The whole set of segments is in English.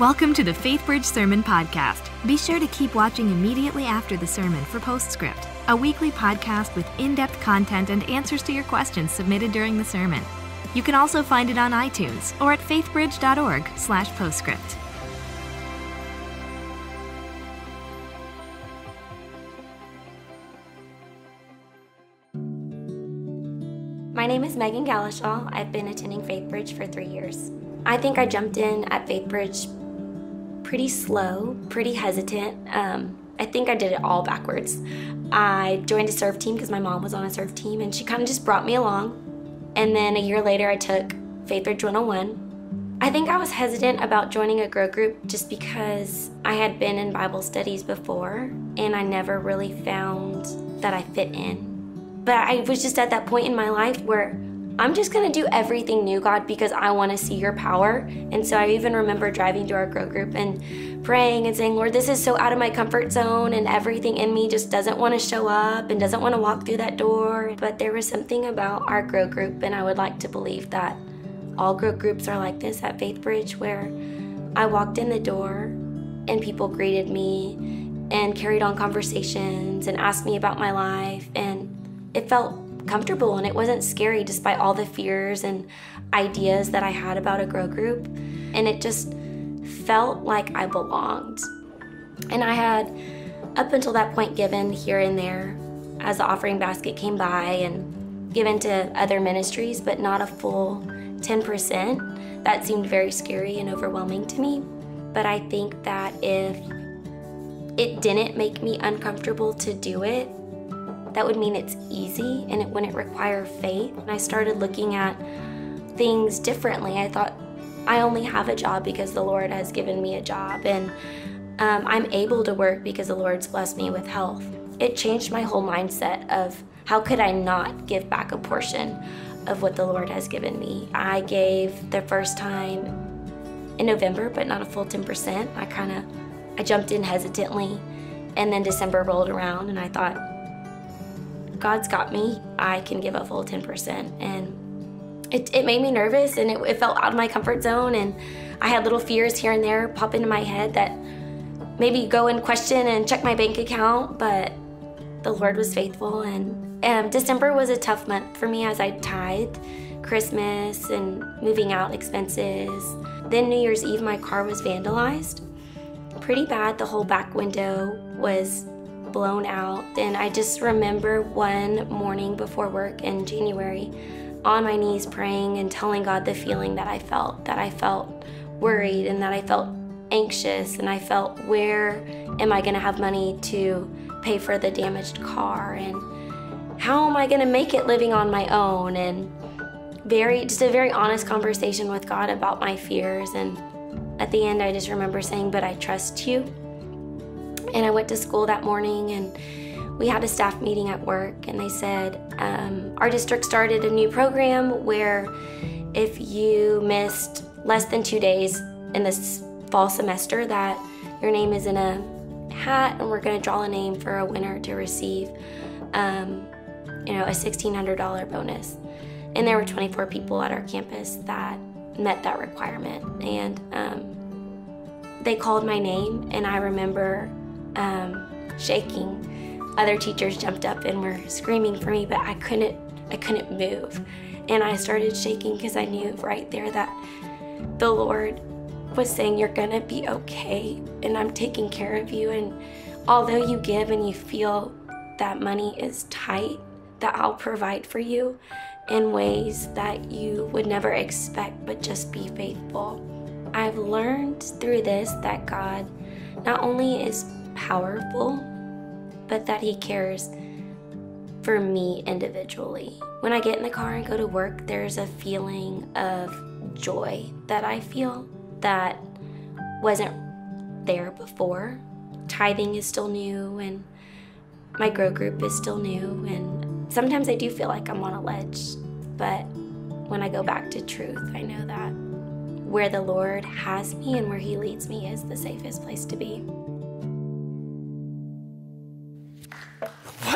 Welcome to the FaithBridge Sermon Podcast. Be sure to keep watching immediately after the sermon for Postscript, a weekly podcast with in depth content and answers to your questions submitted during the sermon. You can also find it on iTunes or at faithbridge.org/slash postscript. My name is Megan Galashaw. I've been attending FaithBridge for three years. I think I jumped in at FaithBridge pretty slow, pretty hesitant. Um, I think I did it all backwards. I joined a serve team because my mom was on a serve team and she kind of just brought me along. And then a year later, I took FaithBridge 101. I think I was hesitant about joining a grow group just because I had been in Bible studies before and I never really found that I fit in. But I was just at that point in my life where I'm just gonna do everything new, God, because I wanna see your power. And so I even remember driving to our grow group and praying and saying, Lord, this is so out of my comfort zone, and everything in me just doesn't wanna show up and doesn't wanna walk through that door. But there was something about our grow group, and I would like to believe that all grow groups are like this at FaithBridge, where I walked in the door and people greeted me and carried on conversations and asked me about my life, and it felt comfortable and it wasn't scary despite all the fears and ideas that I had about a grow group. And it just felt like I belonged. And I had, up until that point, given here and there as the offering basket came by and given to other ministries, but not a full 10%. That seemed very scary and overwhelming to me. But I think that if it didn't make me uncomfortable to do it, that would mean it's easy and it wouldn't require faith. And I started looking at things differently. I thought, I only have a job because the Lord has given me a job, and um, I'm able to work because the Lord's blessed me with health. It changed my whole mindset of how could I not give back a portion of what the Lord has given me. I gave the first time in November, but not a full 10%. I kind of I jumped in hesitantly, and then December rolled around, and I thought, God's got me. I can give a full 10%. And it, it made me nervous and it, it felt out of my comfort zone. And I had little fears here and there pop into my head that maybe go and question and check my bank account, but the Lord was faithful. And um, December was a tough month for me as I tithed Christmas and moving out expenses. Then New Year's Eve, my car was vandalized. Pretty bad. The whole back window was blown out. And I just remember one morning before work in January on my knees praying and telling God the feeling that I felt, that I felt worried and that I felt anxious and I felt where am I going to have money to pay for the damaged car? And how am I going to make it living on my own? And very just a very honest conversation with God about my fears. And at the end I just remember saying but I trust you and I went to school that morning and we had a staff meeting at work and they said um, our district started a new program where if you missed less than two days in this fall semester that your name is in a hat and we're going to draw a name for a winner to receive um, you know a $1600 bonus. And there were 24 people at our campus that met that requirement and um, they called my name and i remember um, shaking. Other teachers jumped up and were screaming for me, but I couldn't. I couldn't move, and I started shaking because I knew right there that the Lord was saying, "You're gonna be okay, and I'm taking care of you." And although you give and you feel that money is tight, that I'll provide for you in ways that you would never expect, but just be faithful. I've learned through this that God not only is powerful, but that He cares for me individually. When I get in the car and go to work, there's a feeling of joy that I feel that wasn't there before. Tithing is still new, and my grow group is still new, and sometimes I do feel like I'm on a ledge, but when I go back to truth, I know that where the Lord has me and where He leads me is the safest place to be.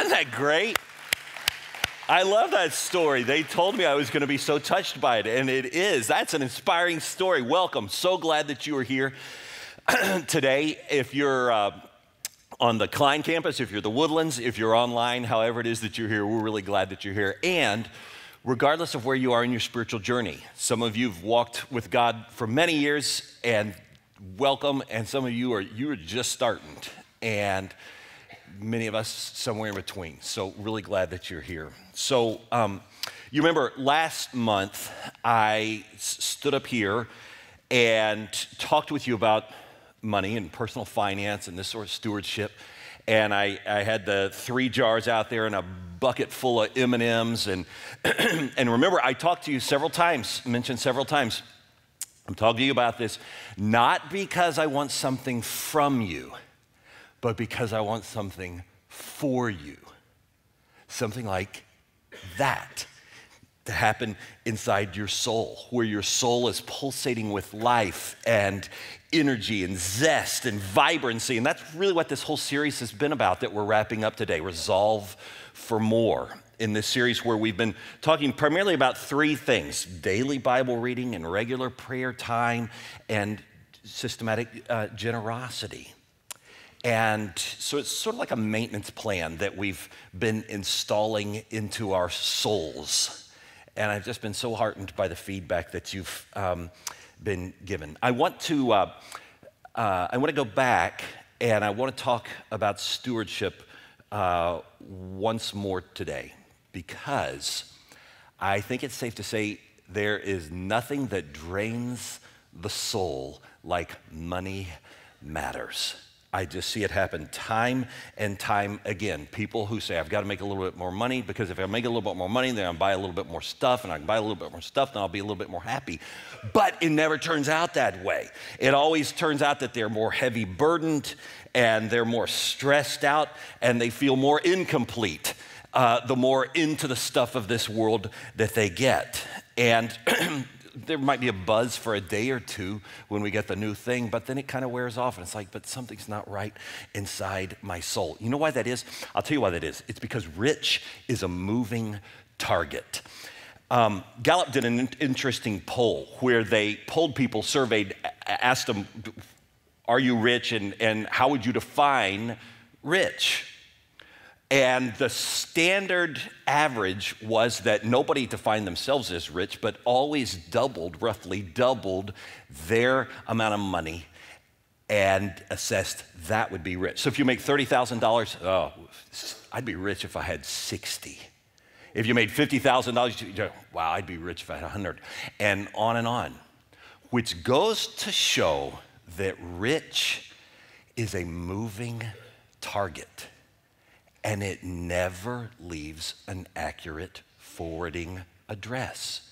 That great? I love that story. They told me I was going to be so touched by it, and it is. That's an inspiring story. Welcome. So glad that you are here. today, if you're uh, on the Klein campus, if you're the Woodlands, if you're online, however it is that you're here, we're really glad that you're here. And regardless of where you are in your spiritual journey, some of you have walked with God for many years and welcome, and some of you are you are just starting, and many of us somewhere in between. So really glad that you're here. So um, you remember last month I stood up here and talked with you about money and personal finance and this sort of stewardship. And I, I had the three jars out there and a bucket full of M&Ms. And, and remember, I talked to you several times, mentioned several times, I'm talking to you about this not because I want something from you, but because I want something for you. Something like that to happen inside your soul, where your soul is pulsating with life and energy and zest and vibrancy. And that's really what this whole series has been about that we're wrapping up today Resolve for More. In this series, where we've been talking primarily about three things daily Bible reading and regular prayer time and systematic uh, generosity. And so it's sort of like a maintenance plan that we've been installing into our souls and I've just been so heartened by the feedback that you've um, been given. I want to uh, uh, I want to go back and I want to talk about stewardship uh, once more today because I think it's safe to say there is nothing that drains the soul like money matters. I just see it happen time and time again. People who say, I've got to make a little bit more money because if I make a little bit more money, then I'll buy a little bit more stuff, and I can buy a little bit more stuff, then I'll be a little bit more happy. But it never turns out that way. It always turns out that they're more heavy burdened and they're more stressed out and they feel more incomplete. Uh, the more into the stuff of this world that they get. And there might be a buzz for a day or two when we get the new thing, but then it kind of wears off and it's like, but something's not right inside my soul. You know why that is? I'll tell you why that is. It's because rich is a moving target. Um, Gallup did an interesting poll where they polled people, surveyed, asked them, Are you rich? And, and how would you define rich? And the standard average was that nobody defined themselves as rich, but always doubled, roughly doubled their amount of money and assessed that would be rich. So if you make $30,000, oh, I'd be rich if I had 60. If you made $50,000, wow, I'd be rich if I had 100. And on and on, which goes to show that rich is a moving target and it never leaves an accurate forwarding address,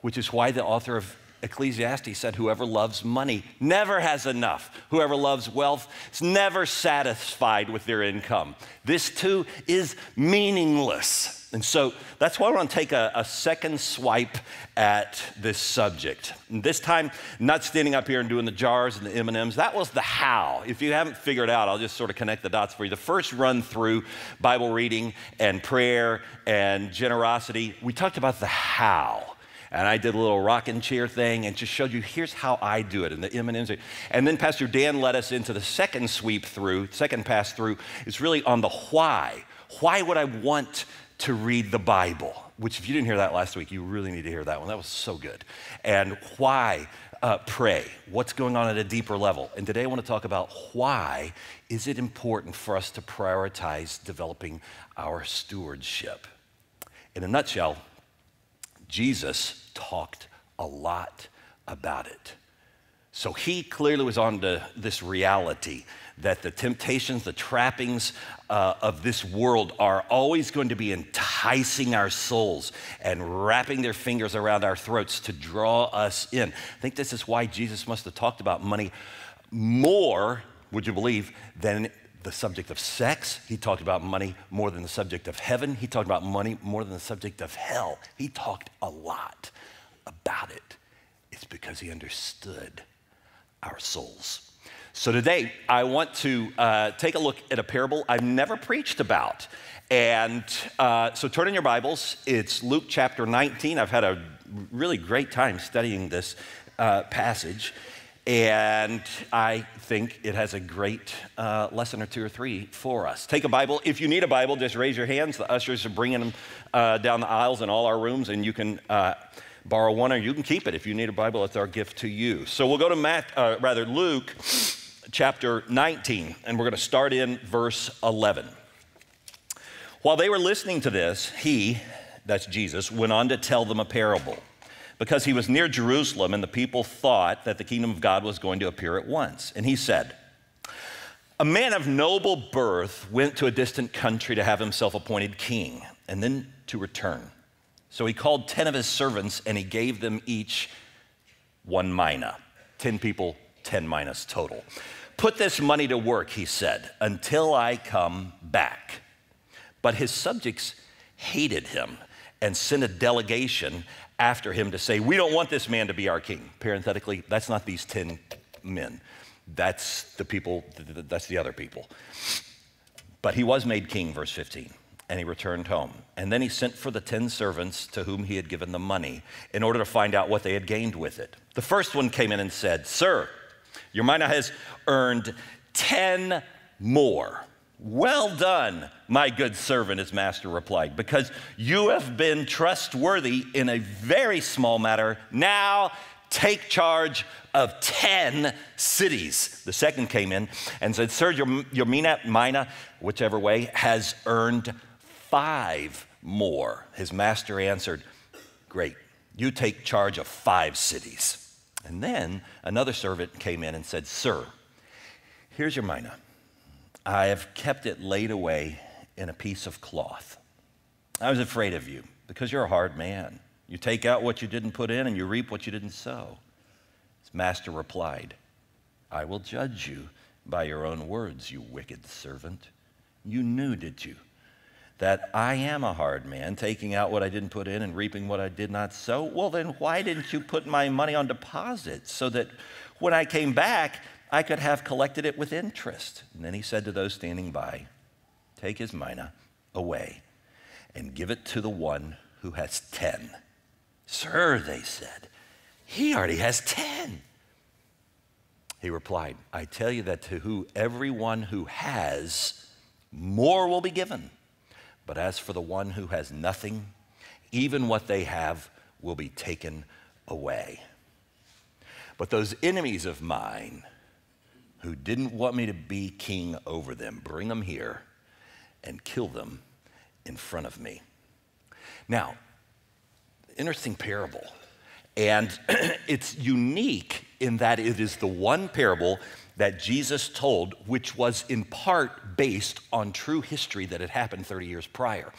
which is why the author of Ecclesiastes said, Whoever loves money never has enough. Whoever loves wealth is never satisfied with their income. This too is meaningless. And so that's why I want to take a, a, second swipe at this subject. And this time, not standing up here and doing the jars and the M&Ms. That was the how. If you haven't figured out, I'll just sort of connect the dots for you. The first run through Bible reading and prayer and generosity, we talked about the how and I did a little rocking chair thing and just showed you here's how I do it and the M&Ms. And then Pastor Dan led us into the second sweep through, second pass through. It's really on the why. Why would I want to read the Bible? Which, if you didn't hear that last week, you really need to hear that one. That was so good. And why uh, pray? What's going on at a deeper level? And today I want to talk about why is it important for us to prioritize developing our stewardship. In a nutshell, Jesus talked a lot about it. So he clearly was on to this reality that the temptations, the trappings uh, of this world are always going to be enticing our souls and wrapping their fingers around our throats to draw us in. I think this is why Jesus must have talked about money more, would you believe, than the subject of sex. He talked about money more than the subject of heaven. He talked about money more than the subject of hell. He talked a lot about it. It's because he understood our souls. So today, I want to uh, take a look at a parable I've never preached about. And uh, so turn in your Bibles. It's Luke chapter 19. I've had a really great time studying this uh, passage. And I think it has a great uh, lesson or two or three for us. Take a Bible. If you need a Bible, just raise your hands. The ushers are bringing them uh, down the aisles in all our rooms, and you can uh, borrow one or you can keep it. If you need a Bible, it's our gift to you. So we'll go to Matt, uh, rather Luke chapter 19, and we're going to start in verse 11. While they were listening to this, he, that's Jesus, went on to tell them a parable because he was near Jerusalem and the people thought that the kingdom of God was going to appear at once. And he said, A man of noble birth went to a distant country to have himself appointed king and then to return. So he called 10 of his servants and he gave them each one mina. 10 people, 10 minas total. Put this money to work, he said, until I come back. But his subjects hated him and sent a delegation after him to say, We don't want this man to be our king. Parenthetically, that's not these 10 men. That's the people, that's the other people. But he was made king, verse 15, and he returned home. And then he sent for the 10 servants to whom he had given the money in order to find out what they had gained with it. The first one came in and said, Sir, your mina has earned 10 more. Well done, my good servant, his master replied, because you have been trustworthy in a very small matter. Now take charge of 10 cities. The second came in and said, Sir, your, your mina, mina, whichever way, has earned five more. His master answered, Great, you take charge of five cities. And then another servant came in and said, Sir, here's your mina. I have kept it laid away in a piece of cloth. I was afraid of you because you're a hard man. You take out what you didn't put in and you reap what you didn't sow. His master replied, I will judge you by your own words, you wicked servant. You knew, did you, that I am a hard man, taking out what I didn't put in and reaping what I did not sow? Well, then why didn't you put my money on deposit so that when I came back, I could have collected it with interest. And then he said to those standing by, Take his mina away and give it to the one who has 10. Sir, they said, he already has 10. He replied, I tell you that to who everyone who has, more will be given. But as for the one who has nothing, even what they have will be taken away. But those enemies of mine, who didn't want me to be king over them. Bring them here and kill them in front of me. Now, interesting parable. And it's unique in that it is the one parable that Jesus told, which was in part based on true history that had happened 30 years prior.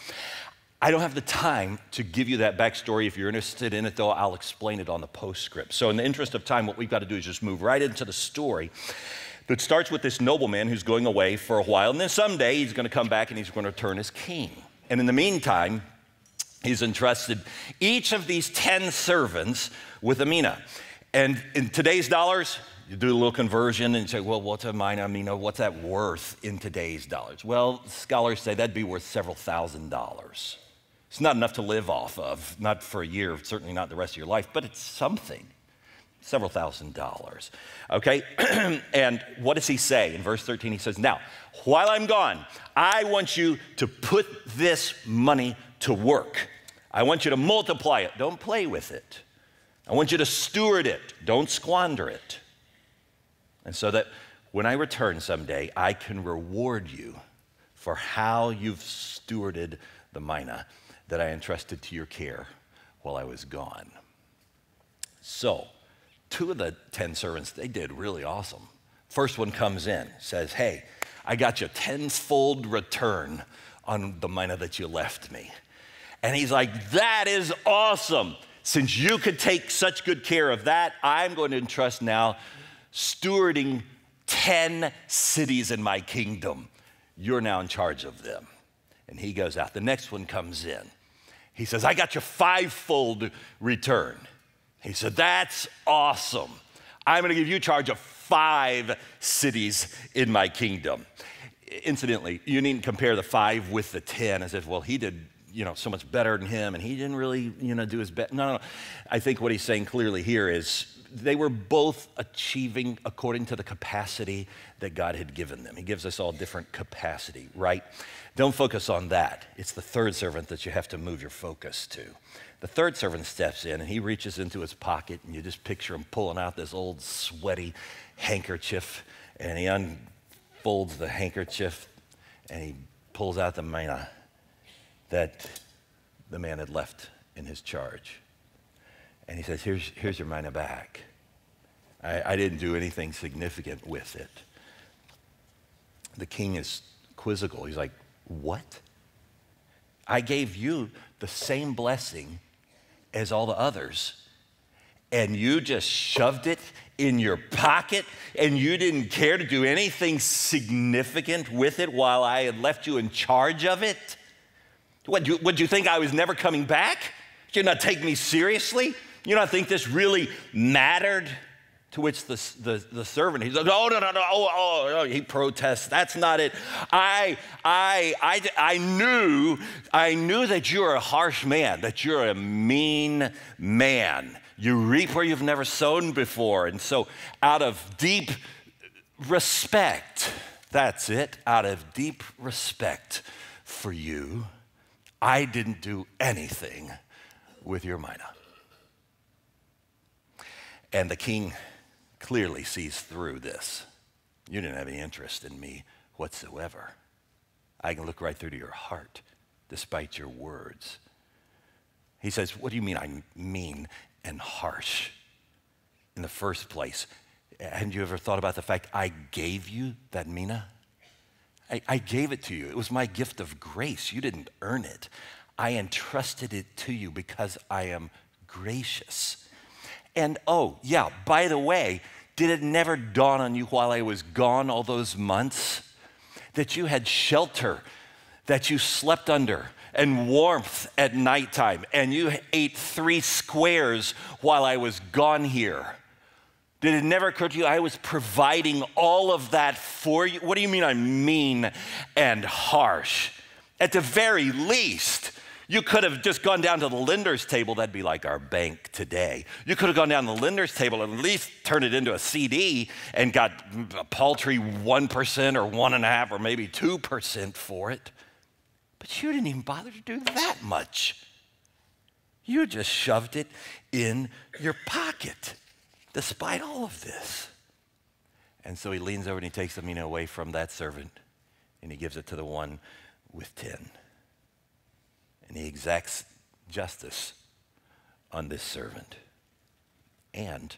I don't have the time to give you that backstory. If you're interested in it, though, I'll explain it on the postscript. So, in the interest of time, what we've got to do is just move right into the story that starts with this nobleman who's going away for a while, and then someday he's going to come back and he's going to return as king. And in the meantime, he's entrusted each of these 10 servants with a mina. And in today's dollars, you do a little conversion and say, well, what's a mina? mina? What's that worth in today's dollars? Well, scholars say that'd be worth several thousand dollars. It's not enough to live off of, not for a year, certainly not the rest of your life, but it's something several thousand dollars. Okay? and what does he say? In verse 13, he says, Now, while I'm gone, I want you to put this money to work. I want you to multiply it. Don't play with it. I want you to steward it. Don't squander it. And so that when I return someday, I can reward you for how you've stewarded the mina that I entrusted to your care while I was gone. So, two of the 10 servants, they did really awesome. First one comes in, says, Hey, I got you tenfold return on the mina that you left me. And he's like, That is awesome. Since you could take such good care of that, I'm going to entrust now stewarding 10 cities in my kingdom. You're now in charge of them. And he goes out. The next one comes in. He says, I got you fivefold return. He said, That's awesome. I'm going to give you charge of five cities in my kingdom. Incidentally, you needn't compare the five with the 10 as if, well, he did you know so much better than him and he didn't really you know do his best no no no i think what he's saying clearly here is they were both achieving according to the capacity that God had given them. He gives us all different capacity, right? Don't focus on that. It's the third servant that you have to move your focus to. The third servant steps in and he reaches into his pocket, and you just picture him pulling out this old sweaty handkerchief, and he unfolds the handkerchief and he pulls out the mina that the man had left in his charge. And he says, Here's, here's your mina back. I, I didn't do anything significant with it. The king is quizzical. He's like, What? I gave you the same blessing as all the others, and you just shoved it in your pocket and you didn't care to do anything significant with it while I had left you in charge of it? What, you, would you think I was never coming back? Did you not take me seriously? You not think this really mattered? To which the, the, the servant, he's like, oh, no, no, no, oh, oh, oh, he protests. That's not it. I, I, I, I knew, I knew that you're a harsh man, that you're a mean man. You reap where you've never sown before. And so, out of deep respect, that's it, out of deep respect for you, I didn't do anything with your mina. And the king clearly sees through this. You didn't have any interest in me whatsoever. I can look right through to your heart despite your words. He says, What do you mean I'm mean and harsh? In the first place, hadn't you ever thought about the fact I gave you that mina? I, I gave it to you. It was my gift of grace. You didn't earn it. I entrusted it to you because I am gracious. And oh, yeah, by the way, did it never dawn on you while I was gone all those months that you had shelter, that you slept under, and warmth at nighttime, and you ate three squares while I was gone here? Did it never occur to you I was providing all of that for you? What do you mean I'm mean and harsh? At the very least, you could have just gone down to the lender's table, that'd be like our bank today. You could have gone down to the lender's table and at least turned it into a CD and got a paltry 1% or 1.5 or maybe 2% for it. But you didn't even bother to do that much. You just shoved it in your pocket despite all of this. And so he leans over and he takes the mina away from that servant and he gives it to the one with 10 and he exacts justice on this servant and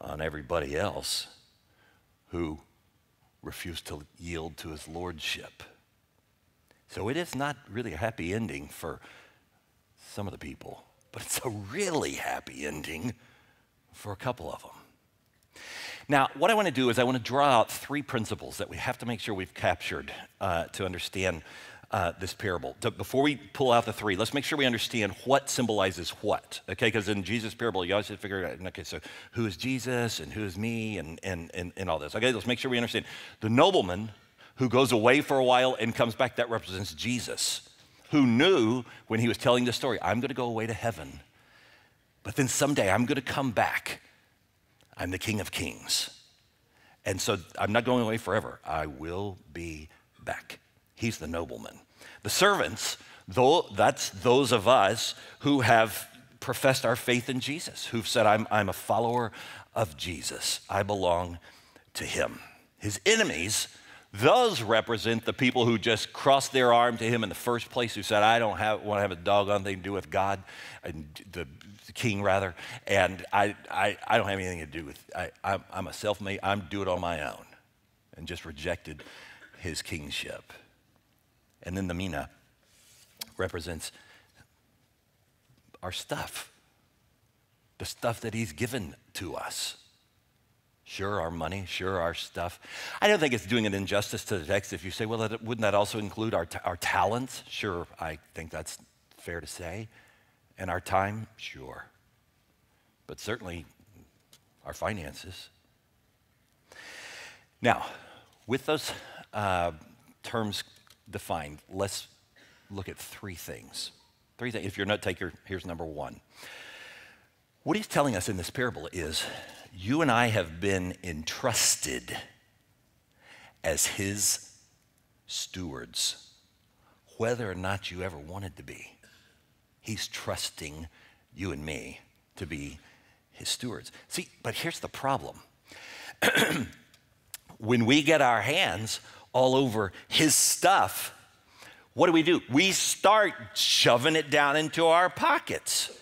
on everybody else who refused to yield to his lordship. So it is not really a happy ending for some of the people, but it's a really happy ending for a couple of them. Now, what I want to do is I want to draw out three principles that we have to make sure we've captured uh, to understand uh, this parable. To, before we pull out the three, let's make sure we understand what symbolizes what, okay? Because in Jesus' parable, you always have to figure out, okay, so who is Jesus and who is me and, and, and, and all this, okay? Let's make sure we understand. The nobleman who goes away for a while and comes back, that represents Jesus, who knew when he was telling the story, I'm going to go away to heaven, but then someday I'm going to come back. I'm the King of Kings. And so I'm not going away forever. I will be back. He's the nobleman. The servants, though, that's those of us who have professed our faith in Jesus, who've said, I'm, I'm a follower of Jesus. I belong to him. His enemies, those represent the people who just crossed their arm to him in the first place, who said, I don't have, want to have a doggone thing to do with God, and the, the king rather, and I, I, I don't have anything to do with I, I'm, I'm a self-made, I'm do it on my own, and just rejected his kingship. And then the mina represents our stuff, the stuff that He's given to us. Sure, our money, sure, our stuff. I don't think it's doing an injustice to the text if you say, well, that, wouldn't that also include our, our talents? Sure, I think that's fair to say. And our time? Sure. But certainly our finances. Now, with those uh, terms defined, let's look at three things. Three things. If you're a note taker, here's number one. What he's telling us in this parable is you and I have been entrusted as his stewards, whether or not you ever wanted to be. He's trusting you and me to be his stewards. See, but here's the problem. when we get our hands all over his stuff, what do we do? We start shoving it down into our pockets.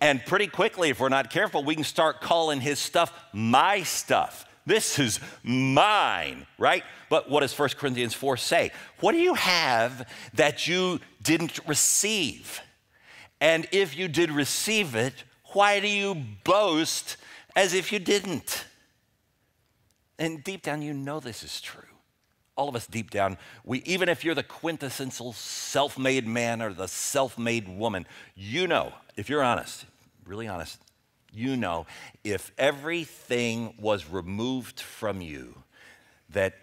And pretty quickly, if we're not careful, we can start calling his stuff my stuff. This is mine, right? But what does 1 Corinthians 4 say? What do you have that you didn't receive? And if you did receive it, why do you boast as if you didn't? And deep down, you know this is true. All of us deep down, we, even if you're the quintessential self made man or the self made woman, you know, if you're honest, really honest, you know, if everything was removed from you that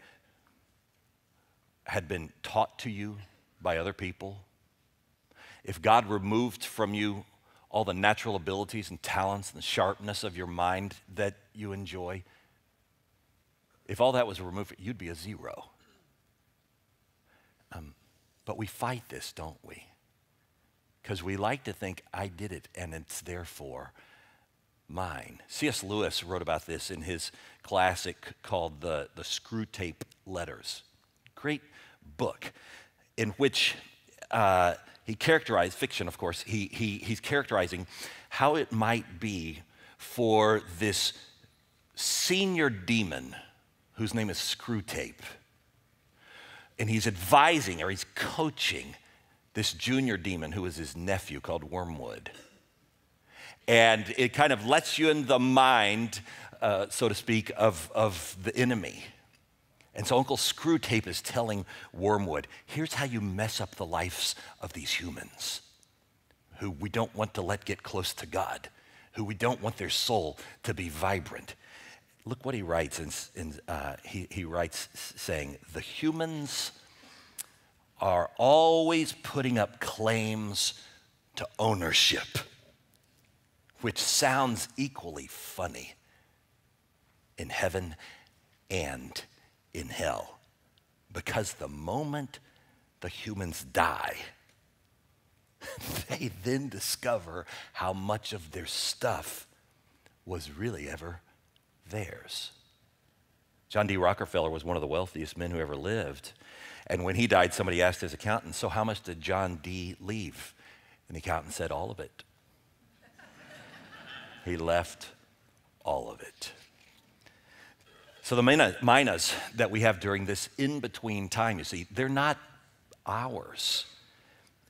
had been taught to you by other people, if God removed from you all the natural abilities and talents and the sharpness of your mind that you enjoy, if all that was removed, you'd be a zero. But we fight this, don't we? Because we like to think, I did it and it's therefore mine. C.S. Lewis wrote about this in his classic called The, the Screwtape Letters. Great book in which uh, he characterized, fiction of course, he, he, he's characterizing how it might be for this senior demon whose name is Screwtape. And he's advising or he's coaching this junior demon who is his nephew called Wormwood. And it kind of lets you in the mind, uh, so to speak, of, of the enemy. And so Uncle Screwtape is telling Wormwood, here's how you mess up the lives of these humans who we don't want to let get close to God, who we don't want their soul to be vibrant. Look what he writes. In, in, uh, he, he writes saying, the humans are always putting up claims to ownership which sounds equally funny in heaven and in hell. Because the moment the humans die, they then discover how much of their stuff was really ever theirs. John D. Rockefeller was one of the wealthiest men who ever lived. And when he died, somebody asked his accountant, So, how much did John D. leave? And the accountant said, All of it. He left all of it. So the minas that we have during this in between time, you see, they're not ours.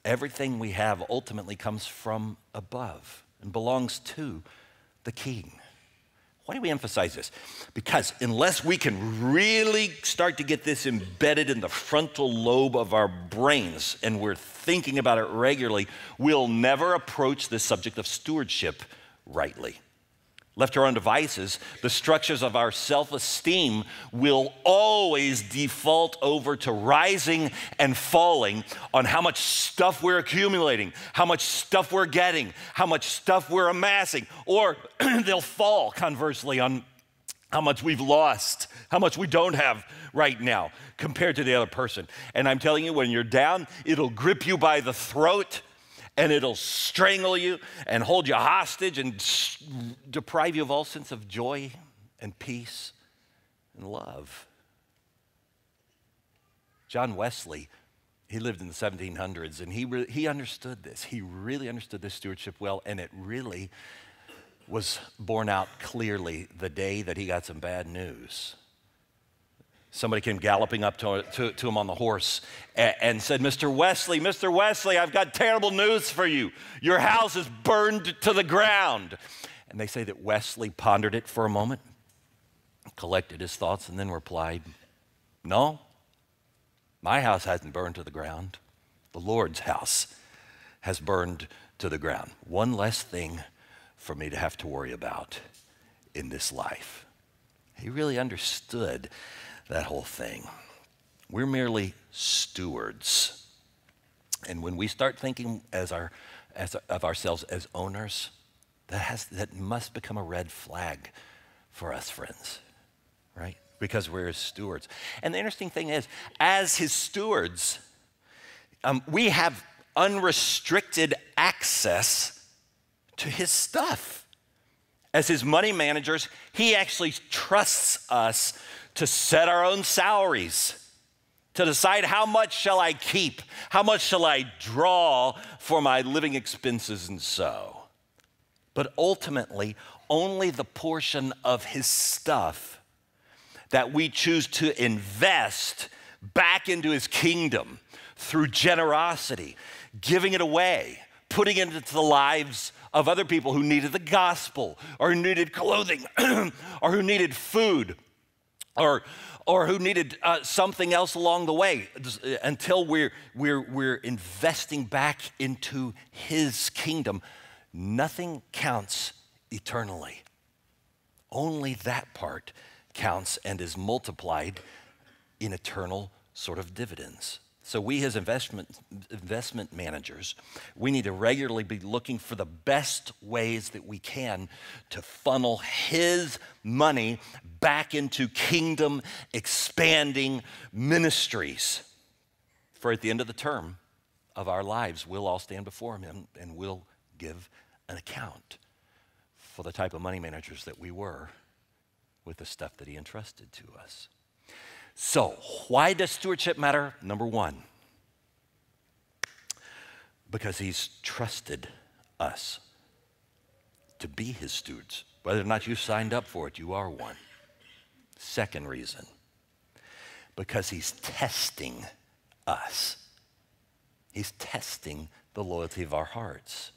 Everything we have ultimately comes from above and belongs to the king. Why do we emphasize this? Because unless we can really start to get this embedded in the frontal lobe of our brains and we're thinking about it regularly, we'll never approach this subject of stewardship rightly. Left to our own devices, the structures of our self esteem will always default over to rising and falling on how much stuff we're accumulating, how much stuff we're getting, how much stuff we're amassing, or they'll fall conversely on how much we've lost, how much we don't have right now compared to the other person. And I'm telling you, when you're down, it'll grip you by the throat and it'll strangle you and hold you hostage and deprive you of all sense of joy and peace and love. John Wesley, he lived in the 1700s and he, re- he understood this. He really understood this stewardship well, and it really was borne out clearly the day that he got some bad news somebody came galloping up to, to, to him on the horse and, and, said, Mr. Wesley, Mr. Wesley, I've got terrible news for you. Your house is burned to the ground. And they say that Wesley pondered it for a moment, collected his thoughts, and then replied, No, my house hasn't burned to the ground. The Lord's house has burned to the ground. One less thing for me to have to worry about in this life. He really understood that whole thing. We're merely stewards. And when we start thinking as our, as, of ourselves as owners, That, has, that must become a red flag for us, friends, right? Because we're his stewards. And the interesting thing is, as his stewards, um, we have unrestricted access to his stuff. As his money managers, he actually trusts us to set our own salaries to decide how much shall I keep, how much shall I draw for my living expenses and so. But ultimately, only the portion of his stuff that we choose to invest back into his kingdom through generosity, giving it away, putting it into the lives of other people who needed the gospel or who needed clothing or who needed food or, or who needed uh, something else along the way until we're, we're, we're investing back into his kingdom. Nothing counts eternally. Only that part counts and is multiplied in eternal sort of dividends. So we as investment, investment managers, we need to regularly be looking for the best ways that we can to funnel his money back into kingdom expanding ministries. For at the end of the term of our lives, we'll all stand before him and we'll give an account for the type of money managers that we were with the stuff that he entrusted to us. So, why does stewardship matter? Number one, because he's trusted us to be his stewards. Whether or not you signed up for it, you are one. Second reason, because he's testing us. He's testing the loyalty of our hearts.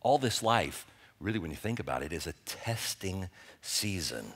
All this life, really, when you think about it, is a testing season.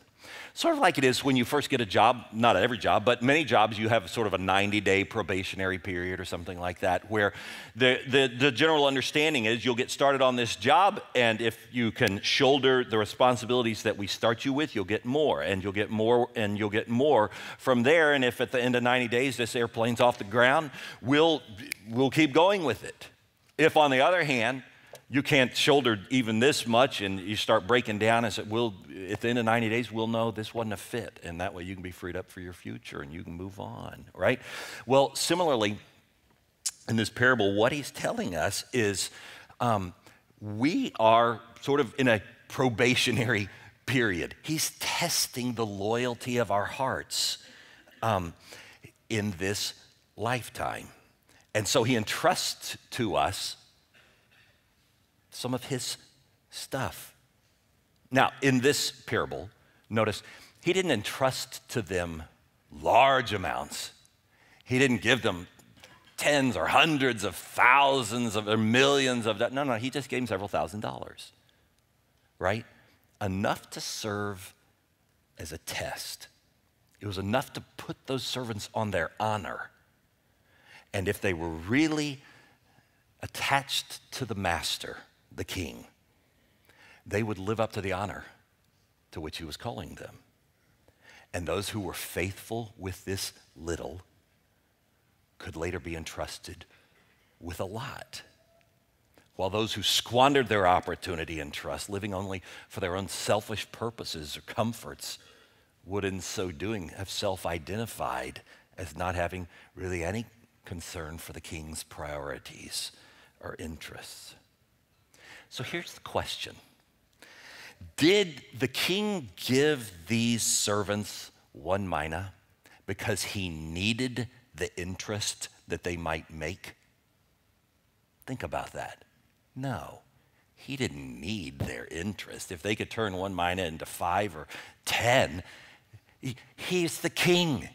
Sort of like it is when you first get a job, not every job, but many jobs, you have sort of a 90 day probationary period or something like that, where the, the, the, general understanding is you'll get started on this job, and if you can shoulder the responsibilities that we start you with, you'll get more, and you'll get more, and you'll get more from there. And if at the end of 90 days this airplane's off the ground, we'll, we'll keep going with it. If, on the other hand, you can't shoulder even this much and you start breaking down and say, we'll, at the end of 90 days, we'll know this wasn't a fit. And that way you can be freed up for your future and you can move on, right? Well, similarly, in this parable, what he's telling us is um, we are sort of in a probationary period. He's testing the loyalty of our hearts um, in this lifetime. And so he entrusts to us some of his stuff. Now, in this parable, notice he didn't entrust to them large amounts. He didn't give them tens or hundreds of thousands of or millions of that. No, no, he just gave them several thousand dollars, right? Enough to serve as a test. It was enough to put those servants on their honor. And if they were really attached to the master, the king, they would live up to the honor to which he was calling them. And those who were faithful with this little could later be entrusted with a lot. While those who squandered their opportunity and trust, living only for their own selfish purposes or comforts, would in so doing have self identified as not having really any concern for the king's priorities or interests. So here's the question Did the king give these servants one mina because he needed the interest that they might make? Think about that. No, he didn't need their interest. If they could turn one mina into five or ten, he, he's the king.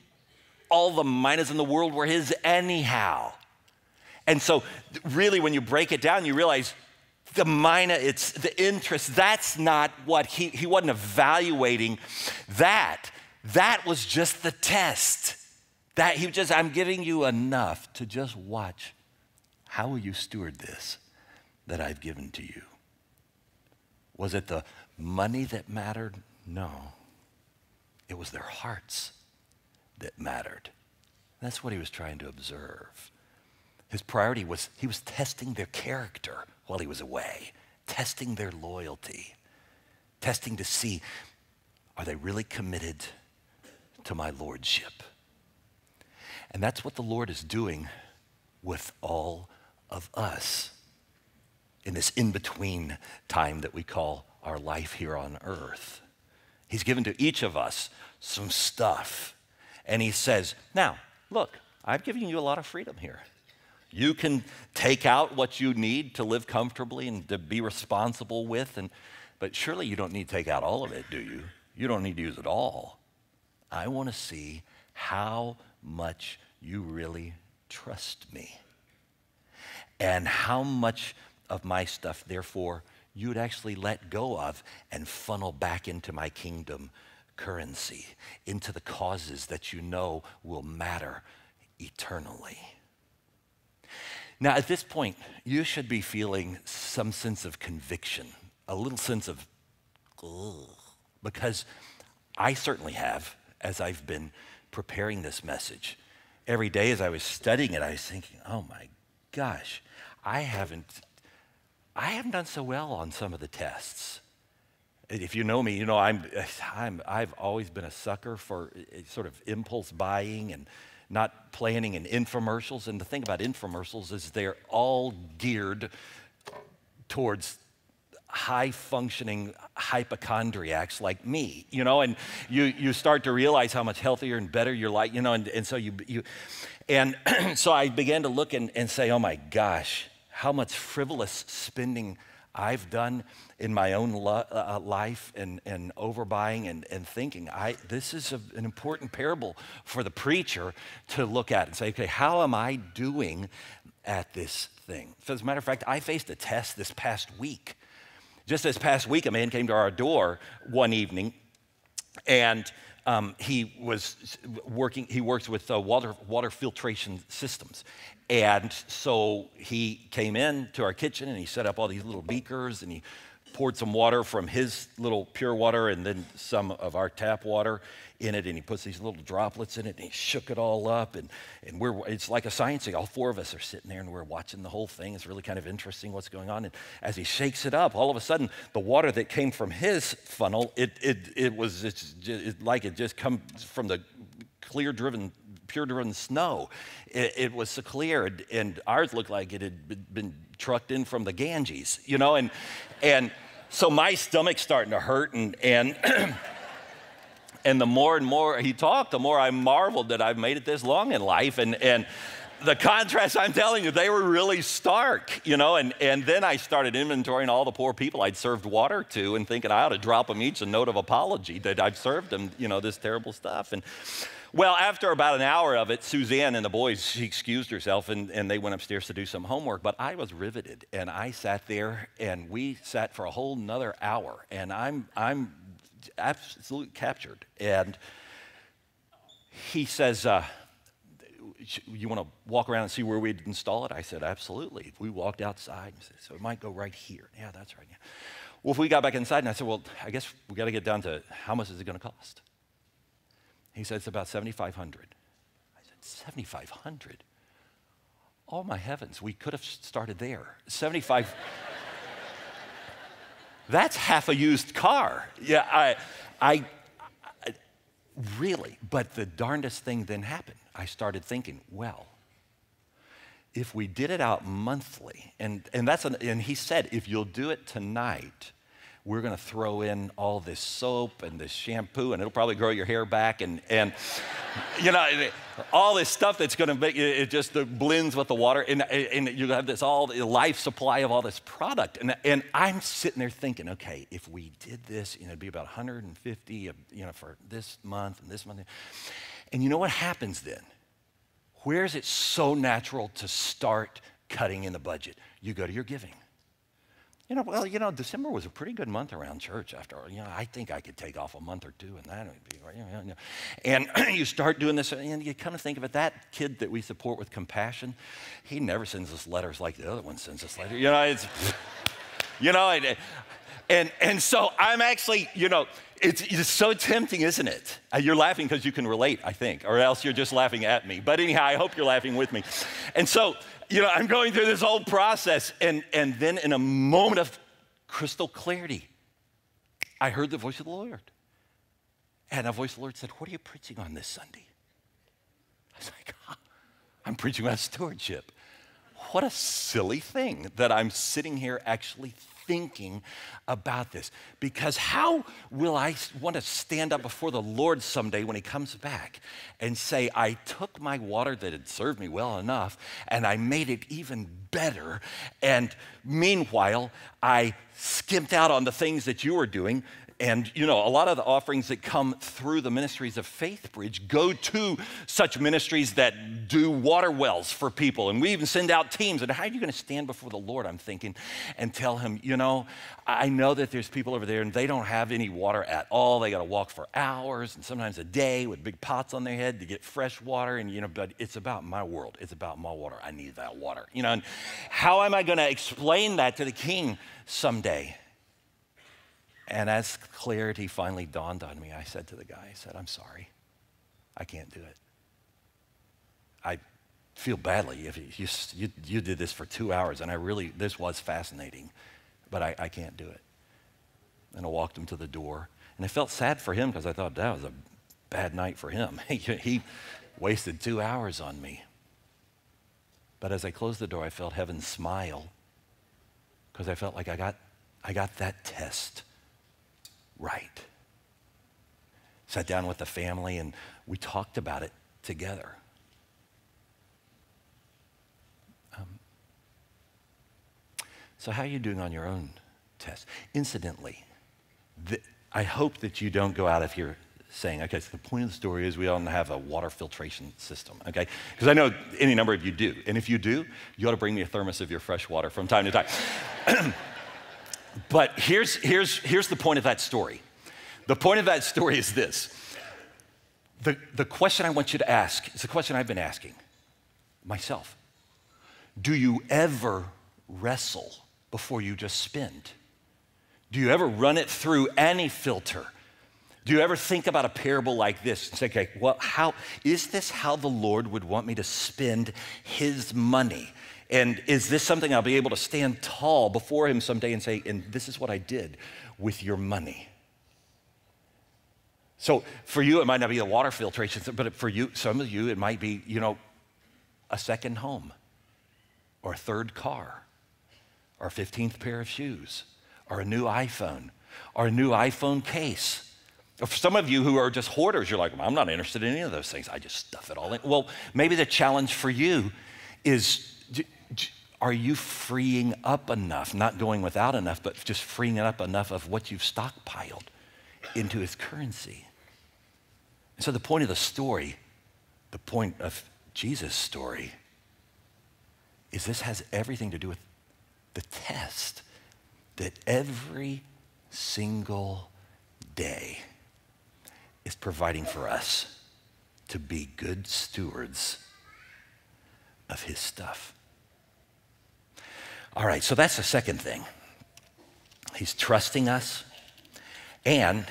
All the minas in the world were his anyhow. And so, really, when you break it down, you realize the mina, it's the interest. That's not what he, he wasn't evaluating that. That was just the test. That he just, I'm giving you enough to just watch. How will you steward this that I've given to you? Was it the money that mattered? No. It was their hearts that mattered. That's what he was trying to observe. His priority was he was testing their character while he was away. testing their loyalty, testing to see are they really committed to my lordship? And that's what the Lord is doing with all of us in this in between time that we call our life here on earth. He's given to each of us some stuff. And he says, Now, look, I've given you a lot of freedom here. You can take out what you need to live comfortably and to be responsible with, and, but surely you don't need to take out all of it, do you? You don't need to use it all. I want to see how much you really trust me and how much of my stuff, therefore, you would actually let go of and funnel back into my kingdom currency, into the causes that you know will matter eternally. Now, at this point, you should be feeling some sense of conviction, a little sense of, because I certainly have as I've been preparing this message. Every day as I was studying it, I was thinking, oh my gosh, I haven't, I haven't done so well on some of the tests. If you know me, you know I'm, I'm, I've always been a sucker for eh, sort of impulse buying and not planning in infomercials. And the thing about infomercials is they're all geared towards high functioning hypochondriacs like me, you know, and you, you start to realize how much healthier and better you're like, you know, and, and so you, you and so I began to look and, and say, oh my gosh, how much frivolous spending I've done in my own lo- uh, uh, life and, and overbuying and, and thinking. I, this is a, an important parable for the preacher to look at and say, okay, how am I doing at this thing? So, as a matter of fact, I faced a test this past week. Just this past week, a man came to our door one evening and um, he was working, he works with uh, water, water filtration systems. And so he came in to our kitchen and he set up all these little beakers and he poured some water from his little pure water and then some of our tap water in it and he puts these little droplets in it and he shook it all up and, and we're it's like a science thing. All four of us are sitting there and we're watching the whole thing. It's really kind of interesting what's going on and as he shakes it up all of a sudden the water that came from his funnel it, it, it was it's like it just comes from the clear driven pure driven snow. It, it, was so clear and, and ours looked like it had been trucked in from the ganges you know and and so my stomach's starting to hurt and and And the more and more he talked, the more I marveled that I've made it this long in life. And, and the contrast I'm telling you, they were really stark, you know. And, and then I started inventorying all the poor people I'd served water to and thinking I ought to drop them each a note of apology that I've served them, you know, this terrible stuff. And well, after about an hour of it, Suzanne and the boys, she excused herself and, and they went upstairs to do some homework. But I was riveted and I sat there and we sat for a whole nother hour. And I'm, I'm absolutely captured. And he says, uh, You want to walk around and see where we'd install it? I said, Absolutely. We walked outside said, So it might go right here. Yeah, that's right. Yeah. Well, if we got back inside, and I said, Well, I guess we got to get down to how much is it going to cost? He said, It's about 7500 I said, 7500 Oh, my heavens, we could have started there. 75. That's half a used car. Yeah, I, I, I, really. But the darndest thing then happened. I started thinking, well, if we did it out monthly, and, and that's an, and he said, if you'll do it tonight, we're going to throw in all this soap and this shampoo, and it'll probably grow your hair back, and, and you know, all this stuff that's going to make it just blends with the water, and, and you have this all the life supply of all this product. And, and I'm sitting there thinking, okay, if we did this, you know, it'd be about 150, you know, for this month and this month. And you know what happens then? Where is it so natural to start cutting in the budget? You go to your giving. You know, well, you know, December was a pretty good month around church after all. You know, I think I could take off a month or two and that would be, you know, and you start doing this and you kind of think of it, that kid that we support with compassion, he never sends us letters like the other one sends us letters. You know, it's, you know, and, and, and so I'm actually, you know, it's, it's so tempting, isn't it? Uh, you're laughing because you can relate, I think, or else you're just laughing at me. But anyhow, I hope you're laughing with me. And so, you know, I'm going through this whole process, and, and then in a moment of crystal clarity. I heard the voice of the Lord. And a voice of the Lord said, What are you preaching on this Sunday? I was like, I'm preaching on stewardship. What a silly thing that I'm sitting here actually thinking about this. Because how will I want to stand up before the Lord someday when He comes back and say, I took my water that had served me well enough and I made it even better. And meanwhile, I skimped out on the things that you were doing and, you know, a lot of the offerings that come through the ministries of FaithBridge go to such ministries that do water wells for people. And we even send out teams. And how are you going to stand before the Lord, I'm thinking, and tell him, you know, I know that there's people over there and they don't have any water at all. They got to walk for hours and sometimes a day with big pots on their head to get fresh water. And, you know, but it's about my world. It's about my water. I need that water. You know, and how am I going to explain that to the king someday? And as clarity finally dawned on me, I said to the guy, I said, I'm sorry. I can't do it. I feel badly if you, you, you did this for two hours, and I really, this was fascinating, but I, I can't do it. And I walked him to the door, and I felt sad for him because I thought that was a bad night for him. he wasted two hours on me. But as I closed the door, I felt heaven smile because I felt like I got, I got that test right. Sat down with the family and we talked about it together. Um, so, how are you doing on your own test? Incidentally, the, I hope that you don't go out of here saying, okay, so the point of the story is we don't have a water filtration system, okay? Because I know any number of you do. And if you do, you ought to bring me a thermos of your fresh water from time to time. But here's, here's, here's the point of that story. The point of that story is this. The, the question I want you to ask is the question I've been asking myself. Do you ever wrestle before you just spend? Do you ever run it through any filter? Do you ever think about a parable like this and say, okay, well, how is this how the Lord would want me to spend his money? And is this something I'll be able to stand tall before him someday and say, and this is what I did with your money? So for you, it might not be a water filtration, but for you, some of you, it might be, you know, a second home or a third car or a 15th pair of shoes or a new iPhone or a new iPhone case. For some of you who are just hoarders, you're like, well, I'm not interested in any of those things. I just stuff it all in. Well, maybe the challenge for you is are you freeing up enough, not going without enough, but just freeing up enough of what you've stockpiled into his currency? And so, the point of the story, the point of Jesus' story, is this has everything to do with the test that every single day is providing for us to be good stewards of his stuff. All right, so that's the second thing. He's trusting us and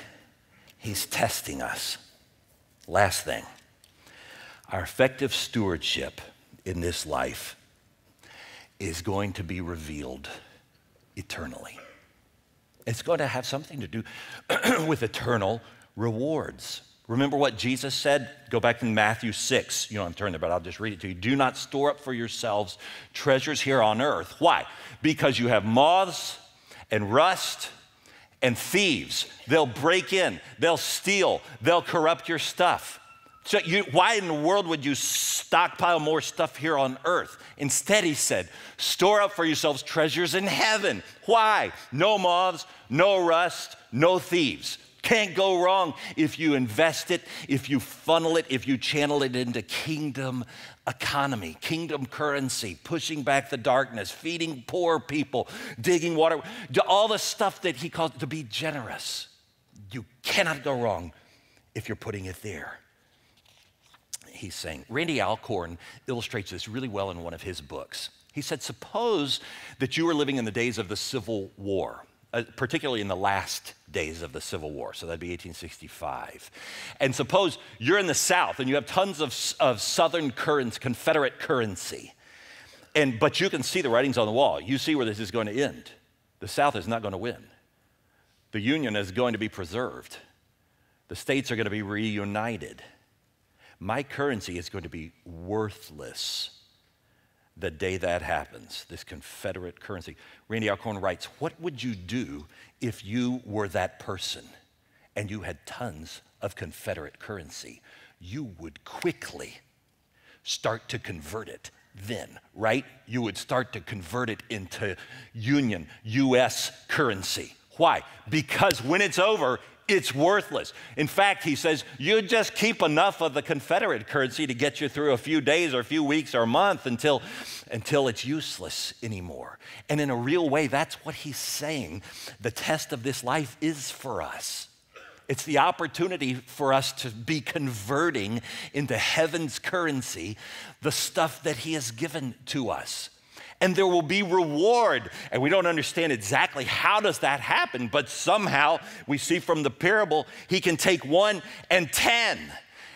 he's testing us. Last thing our effective stewardship in this life is going to be revealed eternally. It's going to have something to do with eternal rewards. Remember what Jesus said? Go back to Matthew 6. You know, I'm turning there, but I'll just read it to you. Do not store up for yourselves treasures here on earth. Why? Because you have moths and rust and thieves. They'll break in, they'll steal, they'll corrupt your stuff. So, you, why in the world would you stockpile more stuff here on earth? Instead, he said, store up for yourselves treasures in heaven. Why? No moths, no rust, no thieves. Can't go wrong if you invest it, if you funnel it, if you channel it into kingdom economy, kingdom currency, pushing back the darkness, feeding poor people, digging water, all the stuff that he calls to be generous. You cannot go wrong if you're putting it there. He's saying, Randy Alcorn illustrates this really well in one of his books. He said, Suppose that you were living in the days of the Civil War uh, particularly in the last days of the Civil War. So that'd be 1865. And suppose you're in the South and you have tons of, of Southern currents, Confederate currency. And, but you can see the writings on the wall. You see where this is going to end. the South is not going to win. The Union is going to be preserved. The states are going to be reunited. My currency is going to be worthless the day that happens, this Confederate currency. Randy Alcorn writes What would you do if you were that person and you had tons of Confederate currency? You would quickly start to convert it then, right? You would start to convert it into Union, US currency. Why? Because when it's over, it's worthless. In fact, he says, you just keep enough of the Confederate currency to get you through a few days or a few weeks or a month until, until it's useless anymore. And in a real way, that's what he's saying the test of this life is for us. It's the opportunity for us to be converting into heaven's currency the stuff that he has given to us and there will be reward. And we don't understand exactly how does that happen, but somehow we see from the parable he can take one and 10